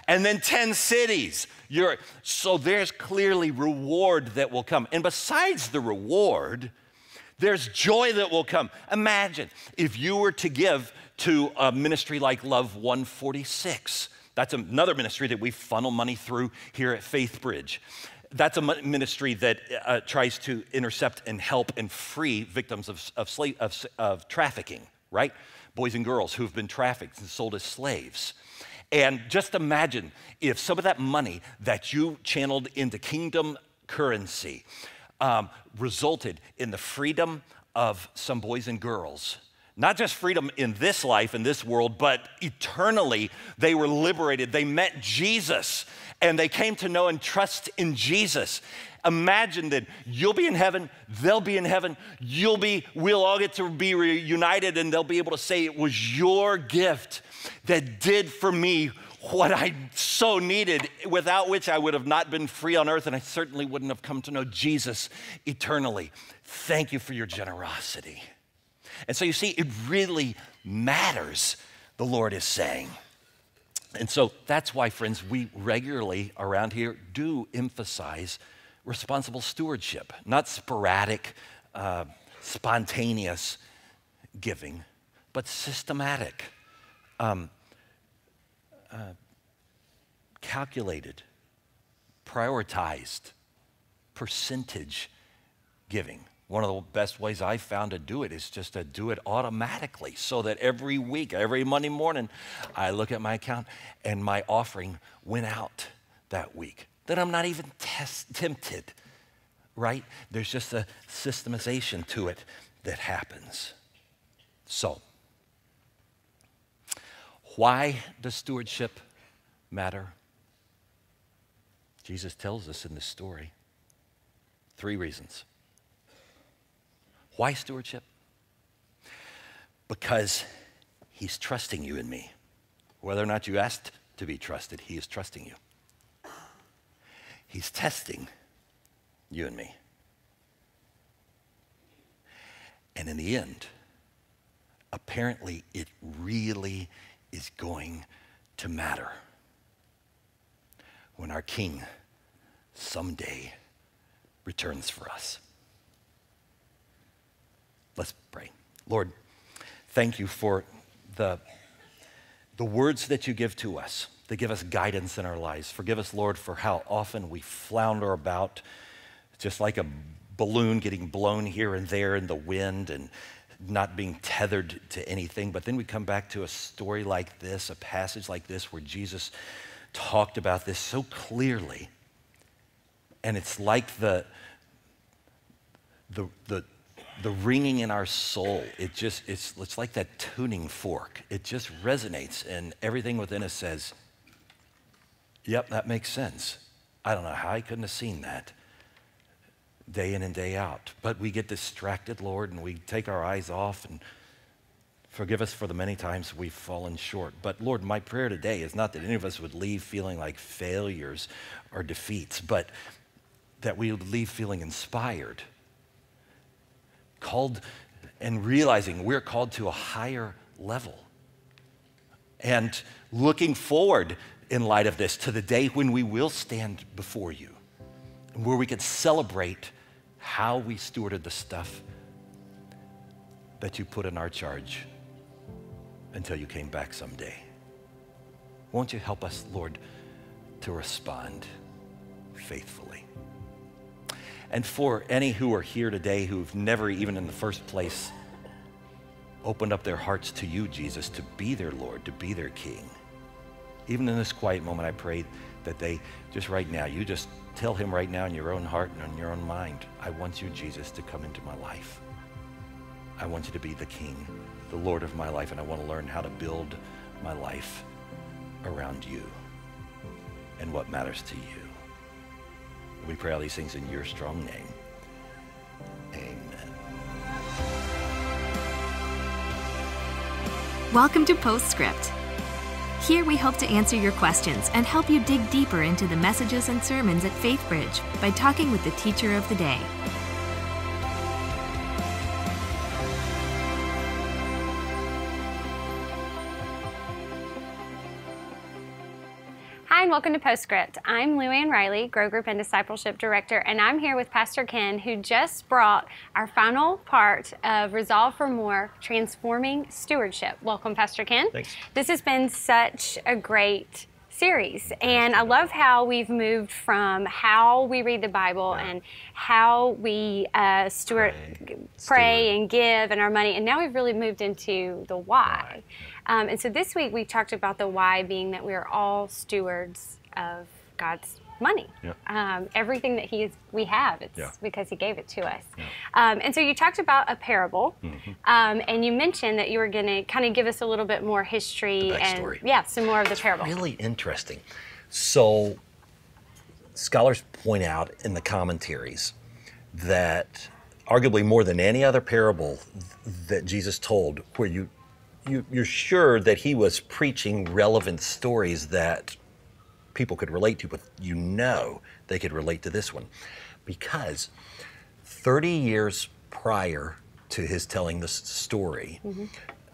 and then 10 cities. You're, so there's clearly reward that will come. And besides the reward, there's joy that will come. Imagine if you were to give to a ministry like Love 146. That's another ministry that we funnel money through here at Faith Bridge that's a ministry that uh, tries to intercept and help and free victims of, of, slave, of, of trafficking, right? Boys and girls who've been trafficked and sold as slaves. And just imagine if some of that money that you channeled into kingdom currency um, resulted in the freedom of some boys and girls. Not just freedom in this life, in this world, but eternally, they were liberated. They met Jesus and they came to know and trust in Jesus. Imagine that you'll be in heaven, they'll be in heaven, you'll be, we'll all get to be reunited, and they'll be able to say, It was your gift that did for me what I so needed, without which I would have not been free on earth, and I certainly wouldn't have come to know Jesus eternally. Thank you for your generosity. And so you see, it really matters, the Lord is saying. And so that's why, friends, we regularly around here do emphasize responsible stewardship, not sporadic, uh, spontaneous giving, but systematic, um, uh, calculated, prioritized, percentage giving. One of the best ways I found to do it is just to do it automatically so that every week, every Monday morning, I look at my account and my offering went out that week. That I'm not even test, tempted, right? There's just a systemization to it that happens. So, why does stewardship matter? Jesus tells us in this story three reasons. Why stewardship? Because he's trusting you and me. Whether or not you asked to be trusted, he is trusting you. He's testing you and me. And in the end, apparently it really is going to matter when our King someday returns for us. Let's pray. Lord, thank you for the, the words that you give to us, that give us guidance in our lives. Forgive us, Lord, for how often we flounder about just like a balloon getting blown here and there in the wind and not being tethered to anything. But then we come back to a story like this, a passage like this, where Jesus talked about this so clearly. And it's like the, the, the, the ringing in our soul, it just, it's, it's like that tuning fork. It just resonates, and everything within us says, Yep, that makes sense. I don't know how I couldn't have seen that day in and day out. But we get distracted, Lord, and we take our eyes off and forgive us for the many times we've fallen short. But Lord, my prayer today is not that any of us would leave feeling like failures or defeats, but that we would leave feeling inspired called and realizing we're called to a higher level. And looking forward in light of this to the day when we will stand before you, where we can celebrate how we stewarded the stuff that you put in our charge until you came back someday. Won't you help us, Lord, to respond faithfully? And for any who are here today who've never, even in the first place, opened up their hearts to you, Jesus, to be their Lord, to be their King. Even in this quiet moment, I pray that they just right now, you just tell him right now in your own heart and in your own mind, I want you, Jesus, to come into my life. I want you to be the King, the Lord of my life, and I want to learn how to build my life around you and what matters to you. We pray all these things in your strong name. Amen. Welcome to Postscript. Here we hope to answer your questions and help you dig deeper into the messages and sermons at FaithBridge by talking with the teacher of the day. Welcome to Postscript. I'm Lou Ann Riley, Grow Group and Discipleship Director, and I'm here with Pastor Ken, who just brought our final part of Resolve for More Transforming Stewardship. Welcome, Pastor Ken. Thanks. This has been such a great series, and I love how we've moved from how we read the Bible and how we uh, steward, Pray, pray, and give and our money, and now we've really moved into the why. Um, and so this week we talked about the why being that we are all stewards of God's money. Yeah. Um, everything that He is, we have, it's Yeah. because He gave it to us. Um, and so you talked about a parable, Mm-hmm. um, and you mentioned that you were going to kind of give us a little bit more history and yeah, some more of the parable. Really interesting. So, scholars point out in the commentaries that arguably more than any other parable that Jesus told, where you, you you're sure that he was preaching relevant stories that people could relate to, but you know they could relate to this one because 30 years prior to his telling this story,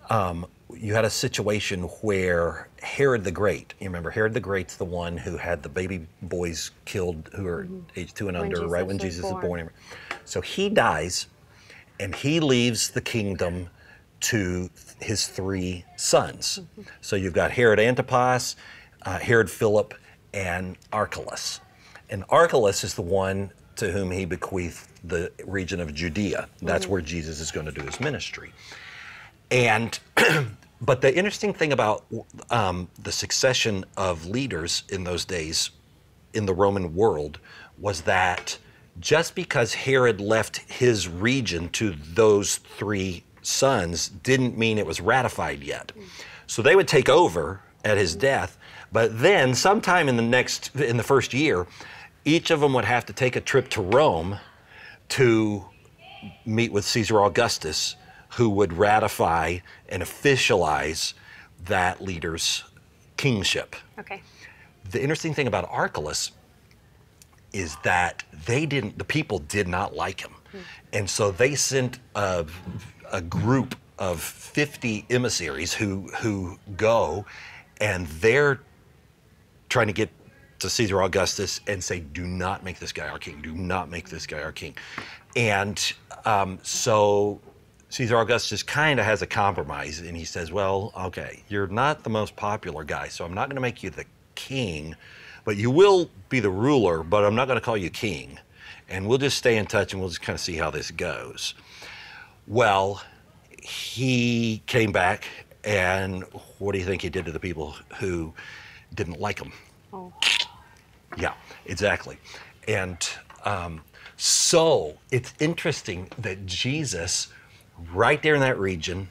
um, you had a situation where Herod the Great, you remember Herod the Great's the one who had the baby boys killed who are age two and When under, right when Jesus was is born. born. So he dies and he leaves the kingdom to his three sons. So you've got Herod Antipas, uh, Herod Philip, and Archelaus. And Archelaus is the one to whom he bequeathed the region of Judea. That's where Jesus is going to do his ministry. And but the interesting thing about um, the succession of leaders in those days in the Roman world was that just because Herod left his region to those three sons didn't mean it was ratified yet. So they would take over at his death, but then sometime in the next in the first year, each of them would have to take a trip to Rome to meet with Caesar Augustus, who would ratify and officialize that leader's kingship. Okay. The interesting thing about Archelaus is that they didn't, the people did not like him. Hmm. And so they sent a, a group of 50 emissaries who, who go and they're trying to get to Caesar Augustus and say, do not make this guy our king. Do not make this guy our king. And um, so Caesar Augustus kind of has a compromise and he says, well, okay, you're not the most popular guy, so I'm not going to make you the king, but you will be the ruler, but I'm not going to call you king. And we'll just stay in touch and we'll just kind of see how this goes. Well, he came back, and what do you think he did to the people who didn't like him? Oh. Yeah, exactly. And um, so it's interesting that Jesus, right there in that region,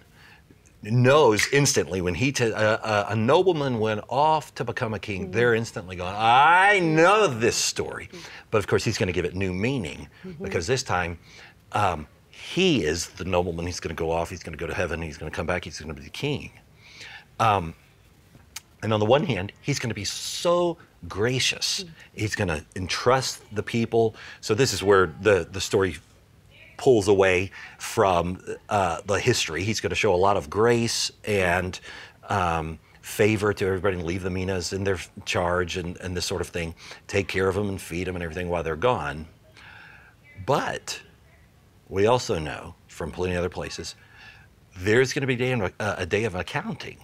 knows instantly when he t- uh, uh, a nobleman went off to become a king they're instantly going i know this story but of course he's going to give it new meaning because this time um, he is the nobleman he's going to go off he's going to go to heaven he's going to come back he's going to be the king um, and on the one hand, he's going to be so gracious. He's going to entrust the people. So this is where the, the story pulls away from uh, the history. He's going to show a lot of grace and um, favor to everybody and leave the minas in their charge and, and this sort of thing. Take care of them and feed them and everything while they're gone. But we also know from plenty of other places there's going to be a day, of, uh, a day of accounting.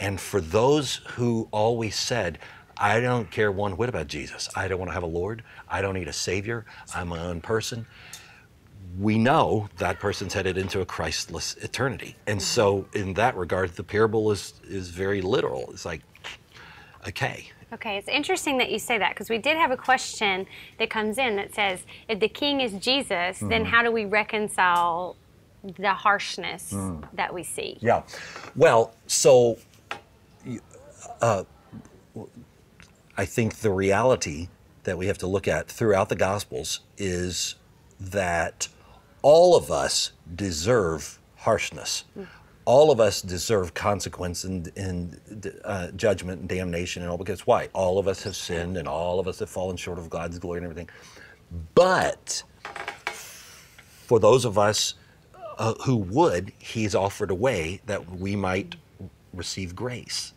And for those who always said, I don't care one whit about Jesus, I don't want to have a Lord, I don't need a Savior, I'm my own person, we know that person's headed into a Christless eternity. And so, in that regard, the parable is, is very literal. It's like, okay, Okay, it's interesting that you say that because we did have a question that comes in that says, if the king is Jesus, then mm-hmm. how do we reconcile the harshness mm. that we see? Yeah. Well, so uh, I think the reality that we have to look at throughout the Gospels is that all of us deserve harshness. Mm-hmm. All of us deserve consequence and, and uh, judgment and damnation and all because why? All of us have sinned and all of us have fallen short of God's glory and everything. But for those of us uh, who would, he's offered a way that we might receive grace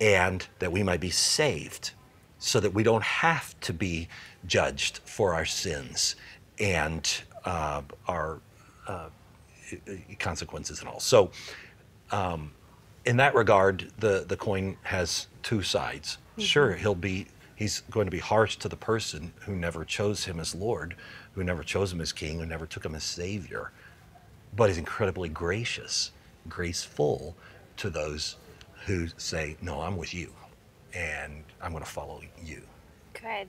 and that we might be saved so that we don't have to be judged for our sins and uh, our uh, consequences and all. So, um, in that regard, the, the coin has two sides. Sure, he'll be he's going to be harsh to the person who never chose him as Lord, who never chose him as King, who never took him as Savior but he's incredibly gracious, graceful to those who say, No, I'm with you and I'm going to follow you. Good.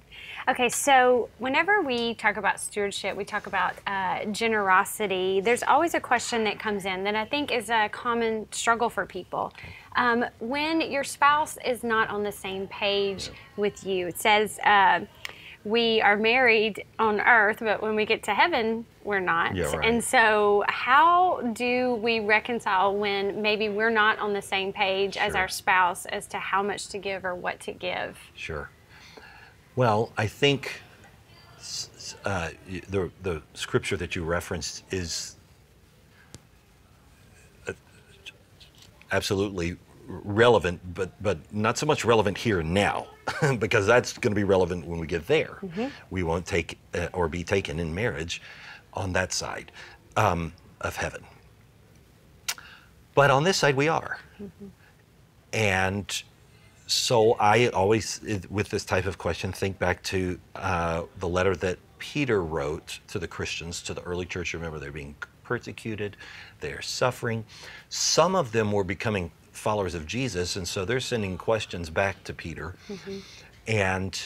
Okay, so whenever we talk about stewardship, we talk about uh, generosity. There's always a question that comes in that I think is a common struggle for people. Um, when your spouse is not on the same page with you, it says uh, we are married on earth, but when we get to heaven, we're not. Yeah, right. And so, how do we reconcile when maybe we're not on the same page as our spouse as to how much to give or what to give? Sure. Well, I think uh, the, the scripture that you referenced is uh, absolutely relevant, but, but not so much relevant here and now, because that's going to be relevant when we get there. We won't take uh, or be taken in marriage on that side um, of heaven. But on this side, we are. And so I always, with this type of question, think back to uh, the letter that Peter wrote to the Christians, to the early church. Remember, they're being persecuted, they're suffering. Some of them were becoming followers of Jesus, and so they're sending questions back to Peter. And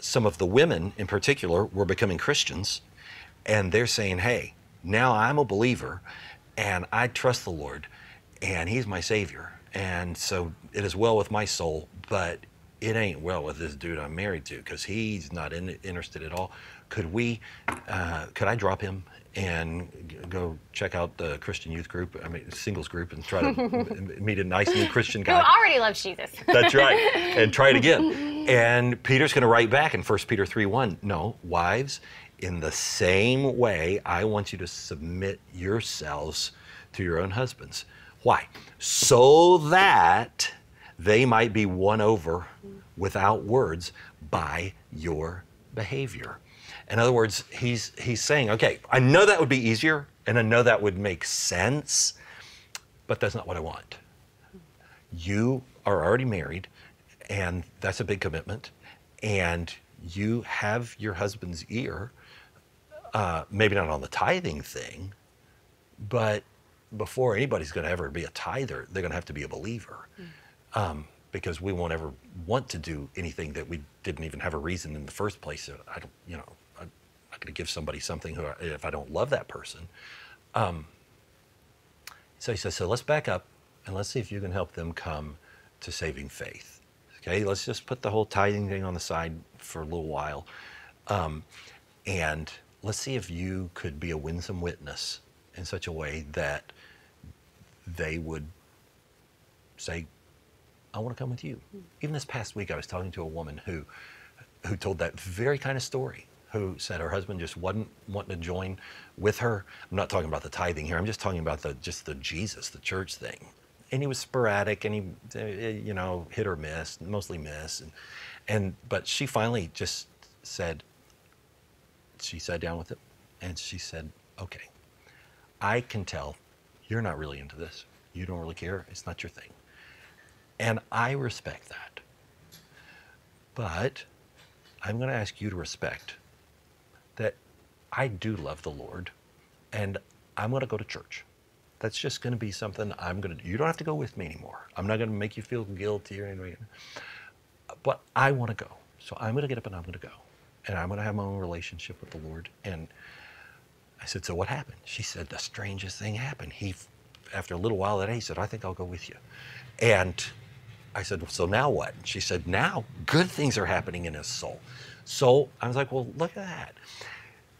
some of the women, in particular, were becoming Christians, and they're saying, hey, now I'm a believer, and I trust the Lord, and He's my Savior. And so it is well with my soul, but it ain't well with this dude I'm married to because he's not in, interested at all. Could we, uh, could I drop him and g- go check out the Christian youth group, I mean, singles group, and try to m- meet a nice new Christian guy? Who already loves Jesus. That's right. And try it again. And Peter's going to write back in 1 Peter 3 1. No, wives, in the same way, I want you to submit yourselves to your own husbands. Why? So that they might be won over without words by your behavior. In other words, he's, he's saying, okay, I know that would be easier and I know that would make sense, but that's not what I want you are already married, and that's a big commitment, and you have your husband's ear, uh, maybe not on the tithing thing, but before anybody's going to ever be a tither, they're going to have to be a believer. Um, because we won't ever want to do anything that we didn't even have a reason in the first place. I don't, you know, I'm not going to give somebody something who, if I don't love that person. Um, so he says, so let's back up and let's see if you can help them come to saving faith. Okay, let's just put the whole tithing thing on the side for a little while. Um, and let's see if you could be a winsome witness in such a way that they would say, I want to come with you. Even this past week, I was talking to a woman who, who told that very kind of story. Who said her husband just wasn't wanting to join with her? I'm not talking about the tithing here. I'm just talking about the just the Jesus, the church thing. And he was sporadic, and he, uh, you know, hit or miss, mostly miss, and, and but she finally just said. She sat down with him, and she said, "Okay, I can tell You're not really into this. You don't really care. It's not your thing. And I respect that. But I'm going to ask you to respect that I do love the Lord and I'm going to go to church. That's just going to be something I'm going to do. You don't have to go with me anymore. I'm not going to make you feel guilty or anything. But I want to go. So I'm going to get up and I'm going to go. And I'm going to have my own relationship with the Lord. And I said, So what happened? She said, The strangest thing happened. He, after a little while that day, he said, I think I'll go with you. And I said, So now what? She said, Now good things are happening in his soul. So I was like, Well, look at that.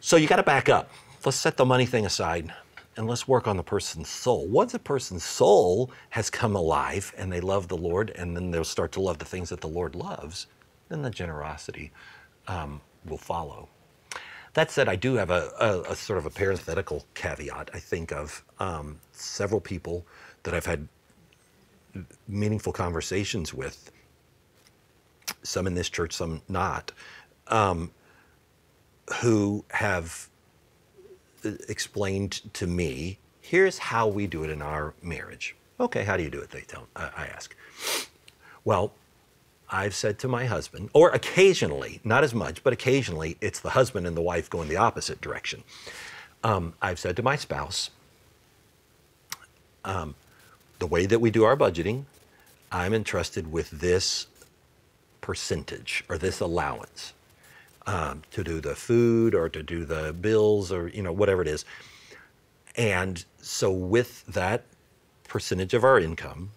So you got to back up. Let's set the money thing aside and let's work on the person's soul. Once a person's soul has come alive and they love the Lord, and then they'll start to love the things that the Lord loves, then the generosity um, will follow. That said, I do have a, a, a, sort of a parenthetical caveat. I think of um, several people that I've had meaningful conversations with, some in this church, some not, um, who have explained to me here's how we do it in our marriage. Okay, how do you do it? They tell, I ask. Well, I've said to my husband, or occasionally, not as much, but occasionally, it's the husband and the wife going the opposite direction. Um, I've said to my spouse, um, the way that we do our budgeting, I'm entrusted with this percentage or this allowance um, to do the food or to do the bills or you know whatever it is. And so with that percentage of our income,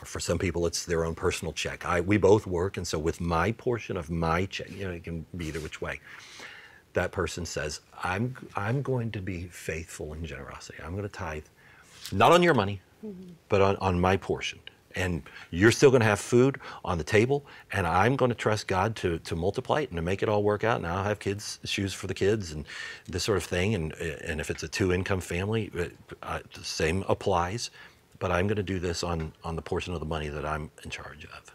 or for some people it's their own personal check. I we both work, and so with my portion of my check, you know, it can be either which way. That person says, "I'm I'm going to be faithful in generosity. I'm going to tithe, not on your money, mm-hmm. but on, on my portion." and you're still going to have food on the table and i'm going to trust god to, to multiply it and to make it all work out and i'll have kids shoes for the kids and this sort of thing and, and if it's a two income family uh, the same applies but i'm going to do this on, on the portion of the money that i'm in charge of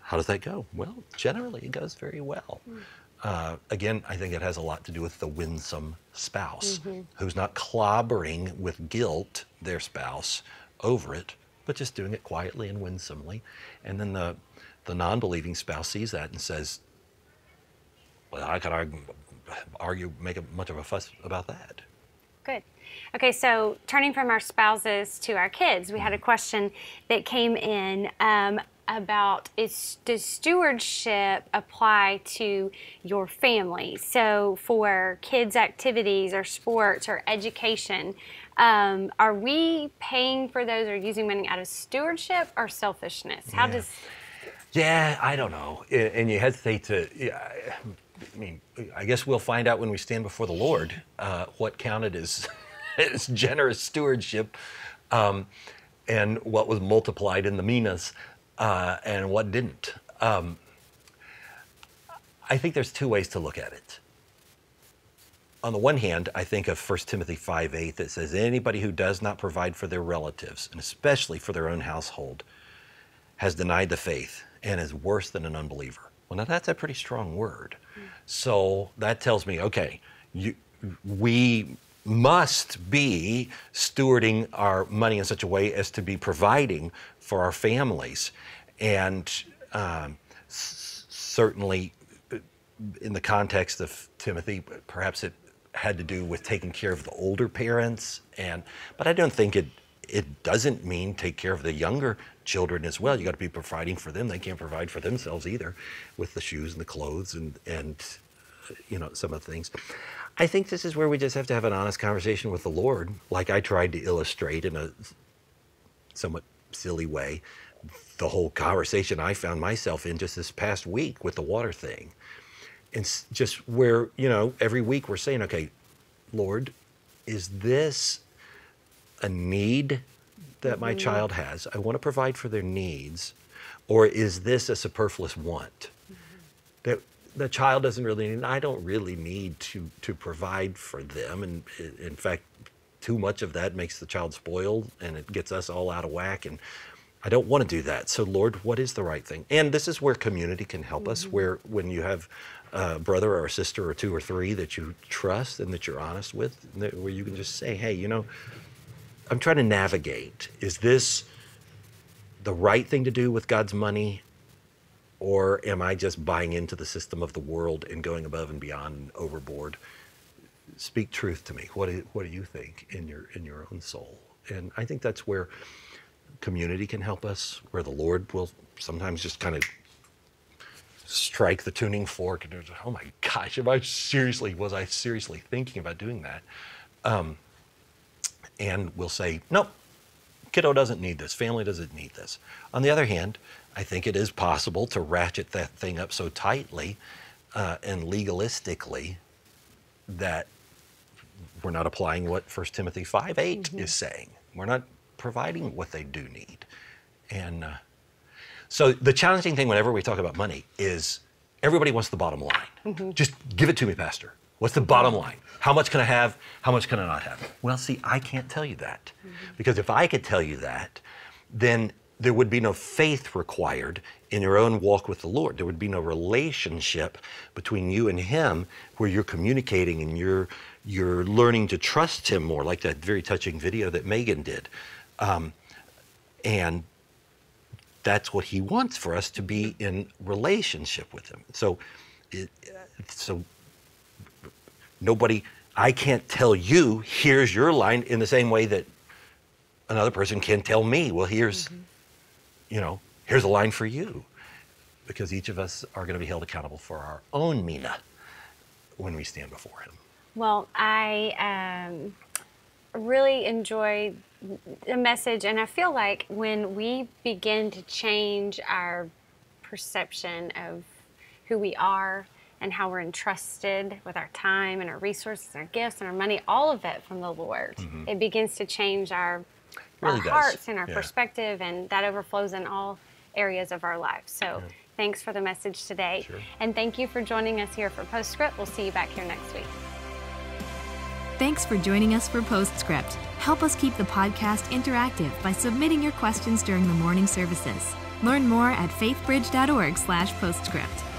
how does that go well generally it goes very well mm. Uh, again i think it has a lot to do with the winsome spouse mm-hmm. who's not clobbering with guilt their spouse over it but just doing it quietly and winsomely. And then the, the non believing spouse sees that and says, Well, I could argue, argue, make a, much of a fuss about that. Good. Okay, so turning from our spouses to our kids, we had a mm-hmm. question that came in um, about is does stewardship apply to your family? So for kids' activities or sports or education, um, are we paying for those or using money out of stewardship or selfishness? How yeah. does? Yeah, I don't know. And you hesitate to. Yeah, I mean, I guess we'll find out when we stand before the Lord uh, what counted as, as generous stewardship, um, and what was multiplied in the minas, uh, and what didn't. Um, I think there's two ways to look at it on the one hand, I think of 1 Timothy 5 8 that says, Anybody who does not provide for their relatives, and especially for their own household, has denied the faith and is worse than an unbeliever. Well, now that's a pretty strong word. Mm. So that tells me, okay, you, we must be stewarding our money in such a way as to be providing for our families. And um, certainly, uh, in the context of Timothy, perhaps it had to do with taking care of the older parents and but I don't think it it doesn't mean take care of the younger children as well. You got to be providing for them. They can't provide for themselves either with the shoes and the clothes and and you know some of the things. I think this is where we just have to have an honest conversation with the Lord, like I tried to illustrate in a somewhat silly way the whole conversation I found myself in just this past week with the water thing and just where you know every week we're saying okay lord is this a need that my mm-hmm. child has i want to provide for their needs or is this a superfluous want mm-hmm. that the child doesn't really need i don't really need to to provide for them and in fact too much of that makes the child spoiled and it gets us all out of whack and I don't want to do that. So, Lord, what is the right thing? And this is where community can help us, mm-hmm. where when you have a brother or a sister or two or three that you trust and that you're honest with, that- where you can just say, hey, you know, I'm trying to navigate. Is this the right thing to do with God's money? Or am I just buying into the system of the world and going above and beyond and overboard? Speak truth to me. What do, what do you think in your in your own soul? And I think that's where community can help us, where the Lord will sometimes just kind of strike the tuning fork and oh my gosh, am I seriously was I seriously thinking about doing that? Um, and we'll say, nope, kiddo doesn't need this, family doesn't need this. On the other hand, I think it is possible to ratchet that thing up so tightly uh, and legalistically that we're not applying what 1 Timothy 5 8 is saying. We're not providing what they do need. And uh, so the challenging thing whenever we talk about money is everybody wants the bottom line. Just give it to me, Pastor. What's the bottom line? How much can I have? How much can I not have? Well, see, I can't tell you that. Because if I could tell you that, then there would be no faith required in your own walk with the Lord. There would be no relationship between you and Him where you're communicating and you're you're learning to trust Him more, like that very touching video that Megan did. Um, and that's what He wants for us to be in relationship with Him. So, it, so nobody. I can't tell you. Here's your line in the same way that another person can tell me. Well, here's you know, here's a line for you. Because each of us are going to be held accountable for our own Mina when we stand before Him. Well, I um, really enjoy the message, and I feel like when we begin to change our perception of who we are and how we're entrusted with our time and our resources, and our gifts and our money, all of it from the Lord, it begins to change our, our Mm-hmm. Really does. hearts and our Yeah. perspective, and that overflows in all areas of our lives. So. Thanks for the message today. Sure. And thank you for joining us here for Postscript. We'll see you back here next week. Thanks for joining us for Postscript. Help us keep the podcast interactive by submitting your questions during the morning services. Learn more at faithbridge.org/postscript.